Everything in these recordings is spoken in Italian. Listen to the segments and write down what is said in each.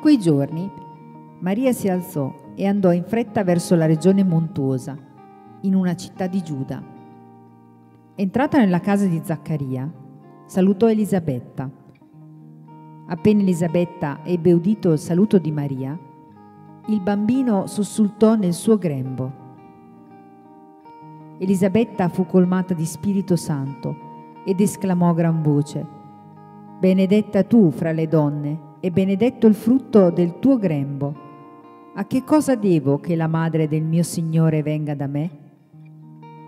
quei giorni Maria si alzò e andò in fretta verso la regione montuosa, in una città di Giuda. Entrata nella casa di Zaccaria, salutò Elisabetta. Appena Elisabetta ebbe udito il saluto di Maria, il bambino sussultò nel suo grembo. Elisabetta fu colmata di Spirito Santo ed esclamò a gran voce, Benedetta tu fra le donne e benedetto il frutto del tuo grembo. A che cosa devo che la madre del mio Signore venga da me?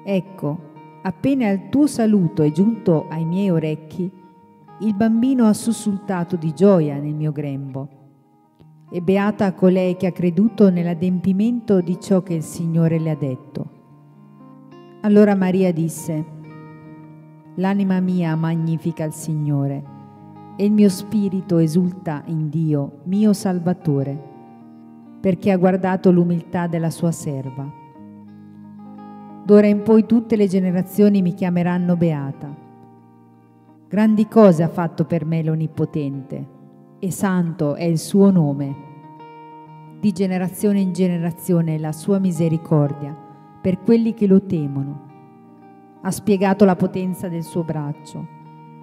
Ecco, appena il tuo saluto è giunto ai miei orecchi, il bambino ha sussultato di gioia nel mio grembo. E beata colei che ha creduto nell'adempimento di ciò che il Signore le ha detto. Allora Maria disse, L'anima mia magnifica il Signore e il mio spirito esulta in Dio, mio Salvatore, perché ha guardato l'umiltà della sua serva. D'ora in poi tutte le generazioni mi chiameranno beata. Grandi cose ha fatto per me l'Onnipotente e santo è il suo nome. Di generazione in generazione la sua misericordia per quelli che lo temono. Ha spiegato la potenza del suo braccio,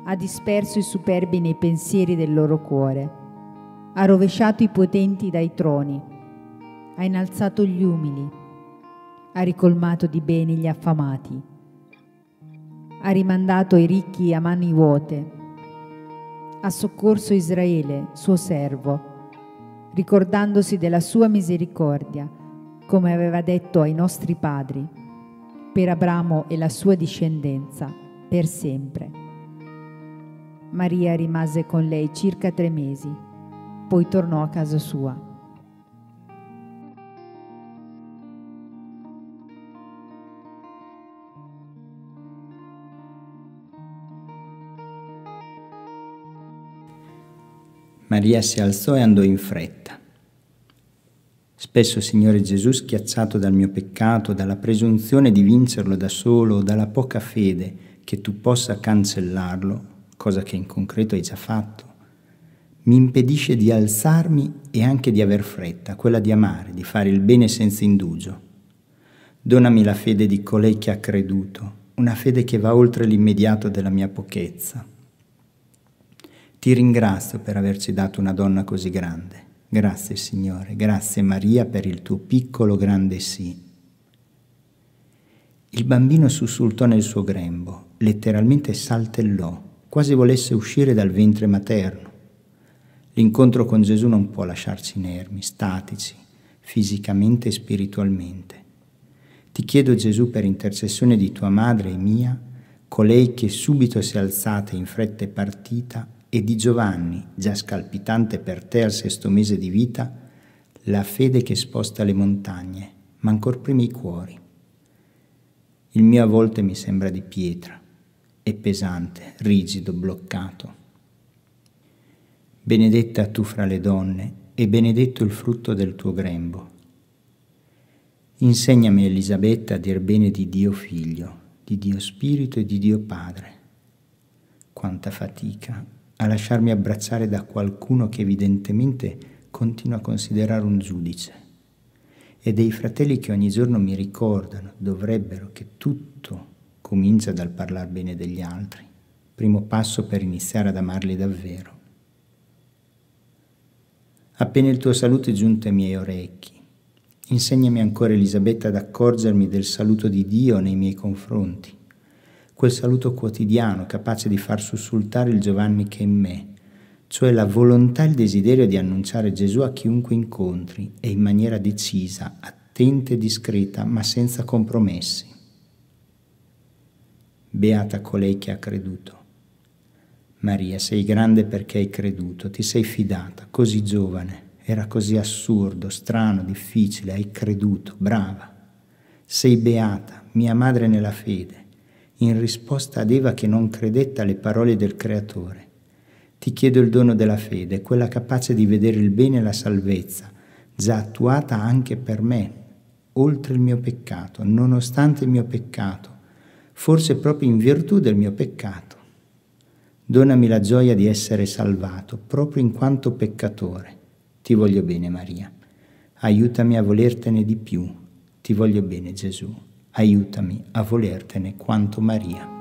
ha disperso i superbi nei pensieri del loro cuore, ha rovesciato i potenti dai troni, ha innalzato gli umili, ha ricolmato di beni gli affamati, ha rimandato i ricchi a mani vuote, ha soccorso Israele, suo servo, ricordandosi della sua misericordia come aveva detto ai nostri padri, per Abramo e la sua discendenza, per sempre. Maria rimase con lei circa tre mesi, poi tornò a casa sua. Maria si alzò e andò in fretta Spesso, Signore Gesù, schiacciato dal mio peccato, dalla presunzione di vincerlo da solo, dalla poca fede che tu possa cancellarlo, cosa che in concreto hai già fatto, mi impedisce di alzarmi e anche di aver fretta, quella di amare, di fare il bene senza indugio. Donami la fede di colei che ha creduto, una fede che va oltre l'immediato della mia pochezza. Ti ringrazio per averci dato una donna così grande. Grazie Signore, grazie Maria per il tuo piccolo grande sì. Il bambino sussultò nel suo grembo, letteralmente saltellò, quasi volesse uscire dal ventre materno. L'incontro con Gesù non può lasciarci inermi, statici, fisicamente e spiritualmente. Ti chiedo Gesù per intercessione di tua madre e mia, colei che subito si è alzata in fretta e partita, e di Giovanni, già scalpitante per te al sesto mese di vita, la fede che sposta le montagne, ma ancor prima i cuori. Il mio a volte mi sembra di pietra, è pesante, rigido, bloccato. Benedetta tu fra le donne e benedetto il frutto del tuo grembo. Insegnami, Elisabetta, a dir bene di Dio Figlio, di Dio Spirito e di Dio Padre. Quanta fatica a lasciarmi abbracciare da qualcuno che evidentemente continua a considerare un giudice e dei fratelli che ogni giorno mi ricordano, dovrebbero, che tutto comincia dal parlare bene degli altri, primo passo per iniziare ad amarli davvero. Appena il tuo saluto è giunto ai miei orecchi, insegnami ancora Elisabetta ad accorgermi del saluto di Dio nei miei confronti quel saluto quotidiano capace di far sussultare il Giovanni che è in me, cioè la volontà e il desiderio di annunciare Gesù a chiunque incontri e in maniera decisa, attenta e discreta, ma senza compromessi. Beata colei che ha creduto. Maria, sei grande perché hai creduto, ti sei fidata, così giovane, era così assurdo, strano, difficile, hai creduto, brava. Sei beata, mia madre nella fede in risposta ad Eva che non credette alle parole del Creatore. Ti chiedo il dono della fede, quella capace di vedere il bene e la salvezza, già attuata anche per me, oltre il mio peccato, nonostante il mio peccato, forse proprio in virtù del mio peccato. Donami la gioia di essere salvato, proprio in quanto peccatore. Ti voglio bene Maria. Aiutami a volertene di più. Ti voglio bene Gesù. Aiutami a volertene quanto Maria.